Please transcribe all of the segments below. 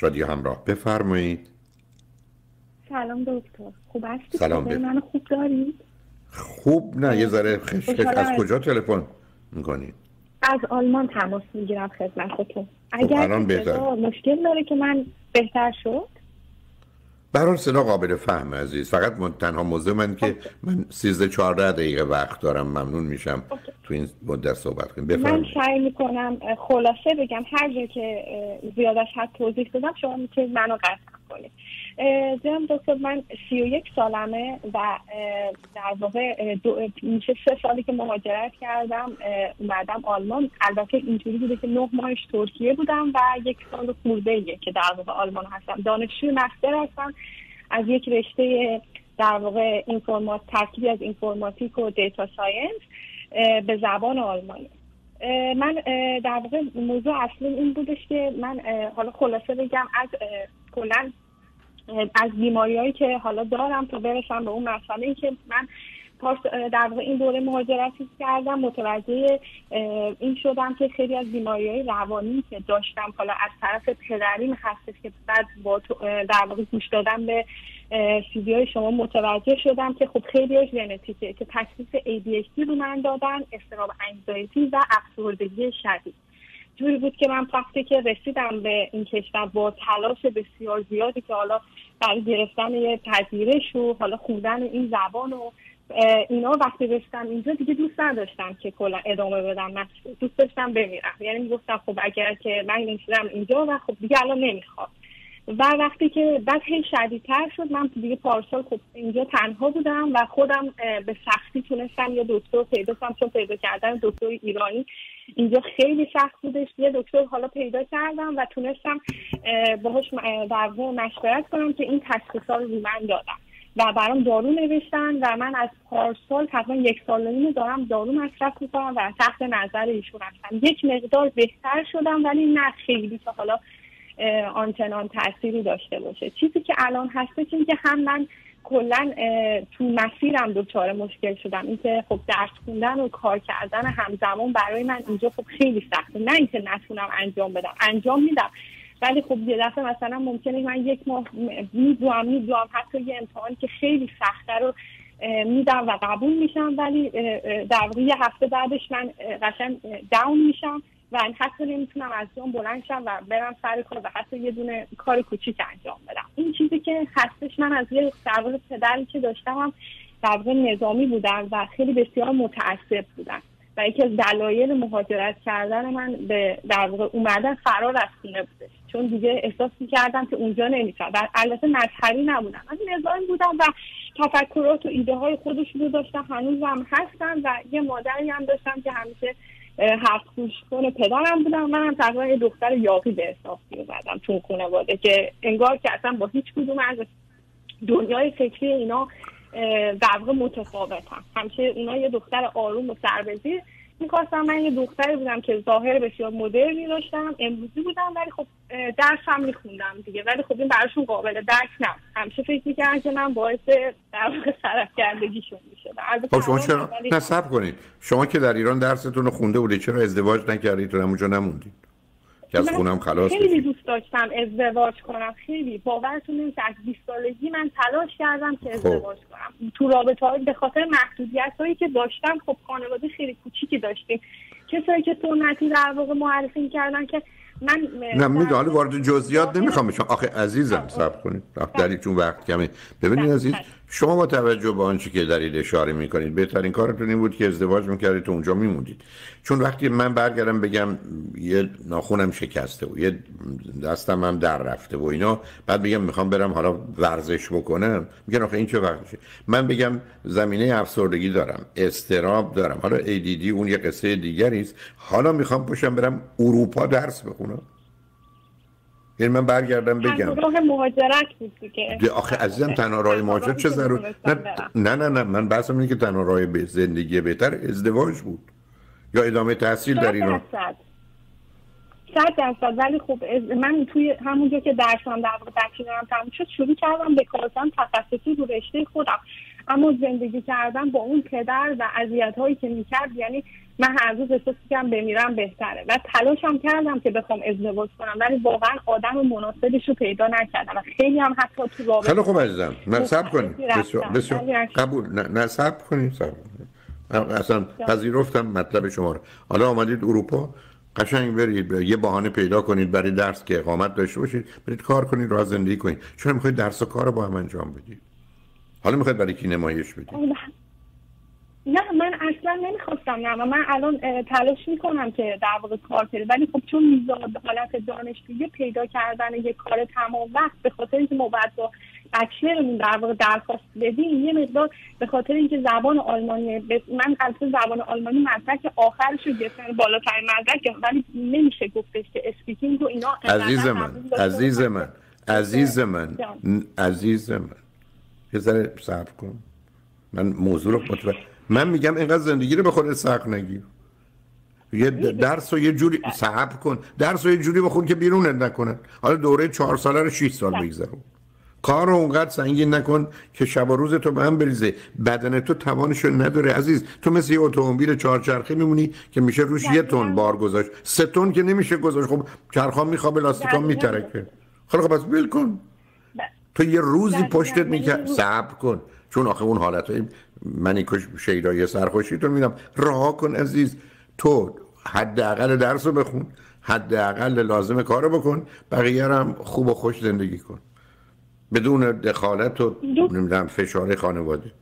رادیو همراه. بفرمایید. سلام دکتر. خوب هستی؟ سلام. منو خوب دارید خوب نه یه ذره خشکش از کجا تلفن می‌کنید از آلمان تماس می‌گیرم خدمتتون. اگر خب، الان بهتر. مشکل داره که من بهتر شد؟ برای صدا قابل فهم عزیز. فقط من تنها موضوع من که من 13 14 دقیقه وقت دارم. ممنون میشم. تو این مدت صحبت کنیم. من بفرمایید. سعی می‌کنم خلاصه بگم هر جا که زیادش حد توضیح دادم شما می‌تونید منو قطع کنید. جناب دکتر من سی و یک سالمه و در واقع میشه سه سالی که مهاجرت کردم اومدم آلمان. البته اینجوری بوده که نه ماهش ترکیه بودم و یک سال خورده که در واقع آلمان هستم. دانشجوی Master هستم. از یک رشته در واقع Informat ترکیبی از Informatik و data science. به زبان آلمانی. من در واقع موضوع اصلی این بودش که من حالا خلاصه بگم از کلا از بیماریهایی که حالا دارم تا برسم به اون مسئله که من در واقع این دوره مهاجرتی کردم متوجه این شدم که خیلی از بیماری های روانی که داشتم حالا از طرف پدریم هستش که بعد با در واقع گوش دادم به سیدی شما متوجه شدم که خب خیلی ژنتیکه که تشخیص ADHD رو من دادن استراب انگزایتی و افسردگی شدید. جوری بود که من وقتی که رسیدم به این کشور با تلاش بسیار زیادی که حالا برای گرفتن یه پذیرش و حالا خوندن این زبان و اینا وقتی رسیدم اینجا دیگه دوست نداشتم که کلا ادامه بدم من دوست داشتم بمیرم. یعنی می‌گفتم خب اگر که من نشیدم اینجا و خب دیگه الان نمی‌خواد و وقتی که بعد هی شدیدتر شد من دیگه پارسال خب اینجا تنها بودم و خودم به سختی تونستم یه دکتر پیدا کنم چون پیدا کردن دکتر ایرانی اینجا خیلی سخت بودش. یه دکتر حالا پیدا کردم و تونستم اه، باهاش در مشورت کنم که این تشخیصا رو من دادم. و برام دارو نوشتن و من از پارسال تقریبا یک سال و دارم دارو مصرف می‌کنم و تحت نظر ایشون هستم. یک مقدار بهتر شدم ولی نه خیلی تا حالا آنچنان تأثیری داشته باشه. چیزی که الان هستش این که هم من کلا تو مسیرم دچار مشکل شدم. اینکه خب درس خوندن و کار کردن همزمان برای من اینجا خب خیلی سخته. نه اینکه نتونم انجام بدم. انجام میدم. ولی خب یه دفعه مثلا ممکنه من یک ماه میدوام میدوام حتی یه امتحانی که خیلی سخته رو میدم و قبول میشم ولی در یه هفته بعدش من قشنگ داون میشم و حتی نمی‌تونم از جام بلند شم و برم سر کار و حتی یه دونه کار کوچیک انجام بدم. این چیزی که هستش من از یه واقع پدری که داشتم هم در نظامی بودن و خیلی بسیار متعصب بودن و یکی از دلایل مهاجرت کردن من به در واقع اومدن فرار از خونه بودش چون دیگه احساس می‌کردم که اونجا نمی‌تونم. و البته مذهبی نبودم. من نظامی بودم و تفکرات و ایده های خودشون رو داشتم. هنوزم هستم و یه مادری هم داشتم که همیشه حرف گوش پدرم بودم منم تقریبا یه دختر یاقی به حساب میومدم تو خانواده که انگار که اصلا با هیچ کدوم از دنیای فکری اینا در واقع متفاوتم. همیشه اینا یه دختر آروم و سربزیر می‌خواستم من یه دختری بودم که ظاهر بسیار مدرنی داشتم. امروزی بودم ولی خب درس هم میخوندم دیگه. ولی خب این براشون قابل درک نه همیشه فکر می‌کردن که من باعث در واقع سرفکندگیشون میشه خب شما چرا؟ نصب کنید. شما که در ایران درستون رو خونده بودید چرا ازدواج نکردید؟ تو همونجا نموندید. که از خونم خلاص خیلی بشید دوست داشتم ازدواج کنم. خیلی باورتون نمیشه از 20 سالگی من تلاش کردم که خب. ازدواج کنم. تو رابطه های به خاطر محدودیت هایی که داشتم خب خانواده خیلی کوچیکی داشتیم. کسایی که سنتی در واقع معرفی کردن که من نه حالا وارد جزئیات نمی‌خوام بشم. آخه عزیزم صبر کنید. در چون وقت کمه. ببینید بله، عزیز بله. شما با توجه به آنچه که دارید اشاره می‌کنید بهترین کارتون این بود که ازدواج می‌کردید تو اونجا میموندید. چون وقتی من برگردم بگم یه ناخونم شکسته و یه دستم هم در رفته و اینا بعد بگم می‌خوام برم حالا ورزش بکنم میگن آخه این چه ورزشه من بگم زمینه افسردگی دارم استراب دارم. حالا ADD اون یه قصه دیگری است. حالا می‌خوام پشم برم اروپا درس بخونم. یعنی من برگردم بگم. راه مهاجرت بود دیگه. آخه عزیزم تنها راه مهاجرت چه ضرور نه نه نه نه من بحثم اینه که تنها راه به زندگی بهتر ازدواج بود. یا ادامه تحصیل در ایران. صد درصد. ولی خب من توی همونجا که درسم در واقع تموم شد شروع کردم به کار کردن تخصصی رو رشته خودم. اما زندگی کردن با اون پدر و اذیت هایی که می‌کرد یعنی من هر روز احساس کردم بمیرم بهتره و تلاشم کردم که بخوام ازدواج کنم ولی واقعا آدم مناسبش رو پیدا نکردم و خیلی هم حتی تو رابطه خیلی خوب عزیزم. نه سب کنید بسیار بسیار قبول. کنید سب اصلا پذیرفتم مطلب شما رو. حالا آمدید اروپا. قشنگ برید یه بهانه پیدا کنید برای درس که اقامت داشته باشید. برید کار کنید راه زندگی کنید. چون می‌خواید درس و کار رو با هم انجام بدید؟ حالا می‌خواید برای کی نمایش بدید؟ نه من اصلا نمی‌خواستم نه من الان تلاش می‌کنم که در واقع کار کنه ولی خب چون میزاد حالت دانشجویی پیدا کردن یه کار تمام وقت به خاطر اینکه ما باید با بچهرمون در واقع درخواست بدیم یه مقدار به خاطر اینکه زبان آلمانی من البته زبان آلمانی مدرک آخرش رو گرفتم بالاترین مدرک ولی نمیشه گفتش که اسپیکینگ و اینا عزیز من عزیز من عزیز من عزیز من. یه ذره صبر کن. من موضوع رو متوجه من میگم اینقدر زندگی رو به خودت سخت نگیر یه درس و یه جوری صبر کن. درس و یه جوری بخون که بیرونت نکنن حالا دوره چهار ساله رو 6 سال بگذرون. کار رو اونقدر سنگین نکن که شب و روز تو به هم بریزه. بدن تو توانشو نداره عزیز. تو مثل یه اتومبیل چهارچرخه میمونی که میشه روش یه تن بار گذاشت. سه تن که نمیشه گذاشت. خب چرخا میخوابه لاستیکا میترکه. خب خب بس ول کن. تو یه روزی پشتت می‌کرد. صبر کن. چون آخه اون حالت های منی کش شیدای سرخوشی تو میدم رها کن عزیز. تو حداقل درس رو بخون. حداقل لازم کارو بکن. بقیه هم خوب و خوش زندگی کن. بدون دخالت و نمی‌دونم فشار خانواده.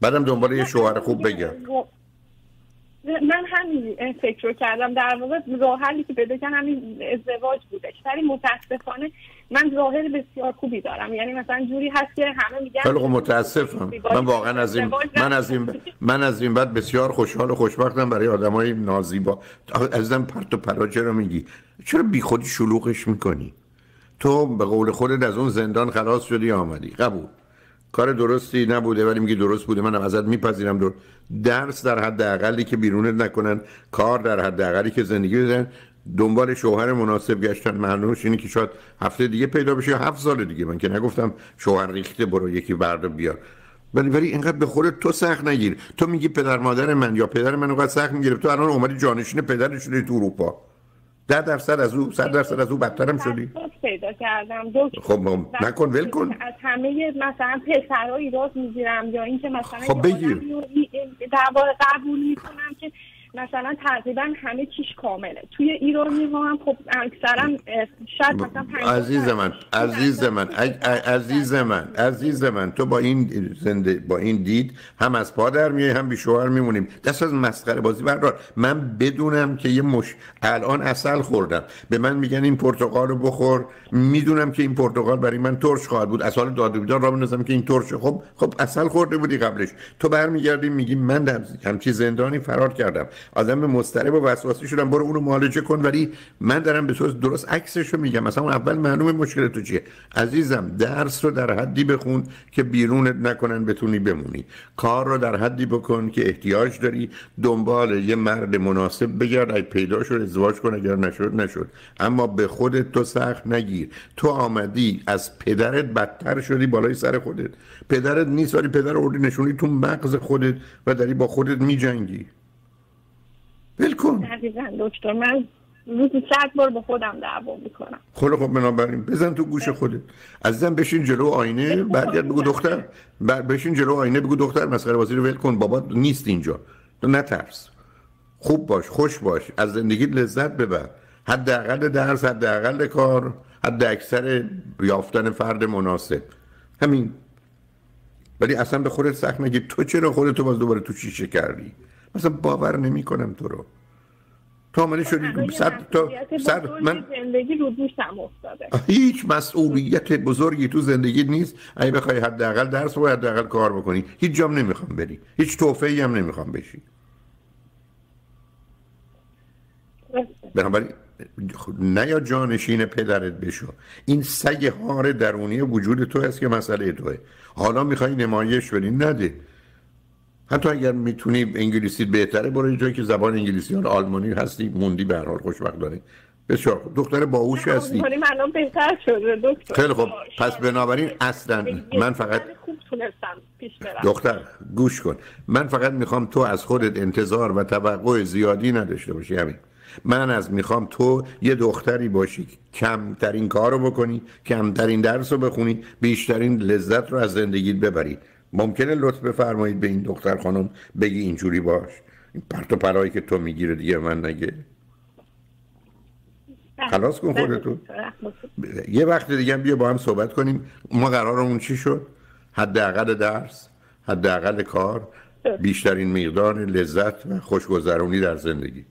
بعدم دنبال یه شوهر خوب بگرد. من همین فکر رو کردم. در واقع راه حلی که پیدا کردم همین ازدواج بودش. ولی متاسفانه من ظاهر بسیار خوبی دارم. یعنی مثلا جوری هست که همه میگن خیلی متاسفم. من واقعا از این من از این من از این بعد بسیار خوشحال و خوشبختم برای آدمای نازیبا ازم پرت و پراجه رو میگی؟ چرا بیخودی شلوغش می‌کنی؟ تو به قول خودت از اون زندان خلاص شدی آمدی؟ قبول. کار درستی نبوده ولی میگی درست بوده. منم ازت میپذیرم. دور درس در حد اقلی که بیرونت نکنن کار در حد اقلی که زندگی بدن. دنبال شوهر مناسب گشتن معنوش اینه که شاید هفته دیگه پیدا بشه یا هفت سال دیگه. من که نگفتم شوهر ریخته برو یکی برد بیار. ولی ولی اینقدر به خودت تو سخت نگیر. تو میگی پدر مادر من یا پدر من اونقدر سخت می‌گیره تو الان اومدی جانشین پدرش تو اروپا. ده درصد از او صد درصد از او بدترم شدی. پیدا کردم. خب نکن ول کن. از همه مثلا پسرها ایراد می‌گیرم یا اینکه مثلا خب بگیر. در قبول می‌کنم که مثلا تقریبا همه چیش کامله. توی ایرانی ها هم خب اکثرا شاید مثلا عزیز من عزیز من عزیز من عزیز من تو با این زنده با این دید هم از پا در میای هم بی شوهر میمونیم. دست از مسخره بازی بردار. من بدونم که یه مش الان اصل خوردم. به من میگن این پرتقال رو بخور. می‌دونم که این پرتقال برای من ترش خواهد بود. اصلا داد و بیدار را بنظرم که این ترش خب خب اصل خورده بودی قبلش. تو برمیگردی میگی من در همچی زندانی فرار کردم. آدم مضطرب و وسواسی شدم. برو اونو معالجه کن ولی من دارم به تو درست عکسش رو میگم. مثلا اون اول معلومه مشکل تو چیه. عزیزم درس رو در حدی بخون که بیرونت نکنن بتونی بمونی. کار رو در حدی بکن که احتیاج داری دنبال یه مرد مناسب بگرد. ای پیدا شد ازدواج کن. اگر نشد نشد. اما به خودت تو سخت نگیر. تو آمدی از پدرت بدتر شدی بالای سر خودت. پدرت نیست ولی پدر اردی نشونی تو مغز خودت و داری با خودت میجنگی. ول کن دکتر من روزی صد بار با خودم دعوا می‌کنم. خب خب بنابراین بزن تو گوش خودت. عزیزم بشین جلو آینه برگرد بگو دختر. بشین جلو آینه بگو دختر مسخره بازی رو ول کن. بابا نیست اینجا. تو نترس. خوب باش خوش باش. از زندگی لذت ببر. حداقل درس حداقل کار حد اکثر یافتن فرد مناسب. همین. ولی اصلا به خودت سخت نگیر. تو چرا خودتو باز دوباره تو شیشه کردی؟ مثلا باور نمی کنم تو رو. تو آمده شدی صد تا صد من زندگی رو دوشم افتاده. هیچ مسئولیت بزرگی تو زندگی نیست. اگه بخوای حداقل درس و حداقل کار بکنی هیچ جام نمی‌خوام بری. هیچ توفیقی هم نمی‌خوام بشی. بنابراین نه یا جانشین پدرت بشو. این سگ هار درونی وجود تو هست که مسئله توه. حالا می‌خوای نمایش بدی؟ نده. حتی اگر می‌تونی انگلیسی بهتره برو جایی که زبان انگلیسی یا آلمانی هستی موندی به هر حال خوشبخت داره بسیار دختر باهوش هستی؟ الان بهتر شده دکتر. خیلی خوب. پس بنابراین اصلا من فقط خوب تونستم پیش برم. دختر گوش کن. من فقط می‌خوام تو از خودت انتظار و توقع زیادی نداشته باشی همین. من از می‌خوام تو یه دختری باشی کمترین کار رو بکنی کمترین درس رو بخونی بیشترین لذت رو از زندگیت ببری. ممکنه لطف بفرمایید به این دختر خانم بگی اینجوری باش. این پرت و پرایی که تو می‌گیره دیگه من نگه. بله. خلاص کن بله. خودتو یه وقت دیگه هم بیا با هم صحبت کنیم. ما قرارمون چی شد؟ حداقل درس حداقل کار بیشترین مقدار لذت و خوشگذرونی در زندگی.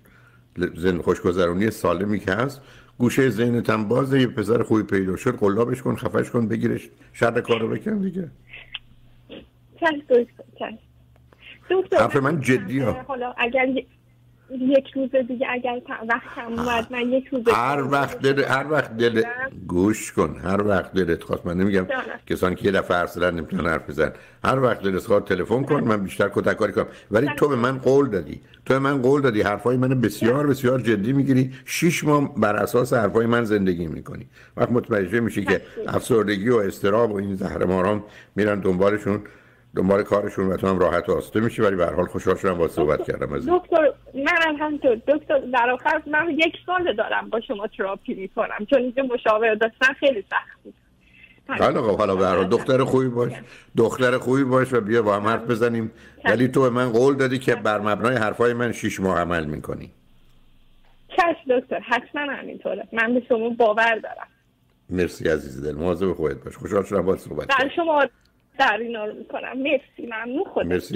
زن خوشگذرونی سالمی که هست. گوشه ذهنت هم بازه. یه پسر خوبی پیدا شد. قلابش کن خفش کن بگیرش. شر کارو بکن دیگه. چشم. دکتر حرف من جدی ها. حالا اگر یک روز دیگه اگر وقتم اومد من یک روز هر وقت دل هر وقت دل گوش کن. هر وقت دلت خواست. من نمیگم. کسانی که یه دفعه حرف زدن نمی‌تونن حرف بزن هر وقت دلت خواست تلفن کن من بیشتر کتک کاری کنم. ولی تو به من قول دادی. تو به من قول دادی. حرفای من بسیار بسیار جدی می‌گیری. شش ماه بر اساس حرفای من زندگی می‌کنی. وقت متوجه میشی که افسردگی و استراب و این زهرماران میرن دنبالشون. دنبال کارشون و تو هم راحت و آسوده میشی ولی به هر حال خوشحال شدم با صحبت کردم از. دکتر منم همینطور. دکتر در آخر من یک سال دارم با شما تراپی می‌کنم چون اینجا مشاوره داشتن خیلی سخت بود. حالا خب حالا به حال دختر خوبی باش. دختر خوبی باش و بیا با هم حرف بزنیم. ولی تو به من قول دادی که بر مبنای حرفای من شیش ماه عمل می‌کنی. چشم دکتر حتما همینطوره. من به شما باور دارم. مرسی عزیز دل. مواظب خودت باش. خوشحال شدم با صحبت شما در اینا رو می‌کنم. مرسی ممنون خدا مرسی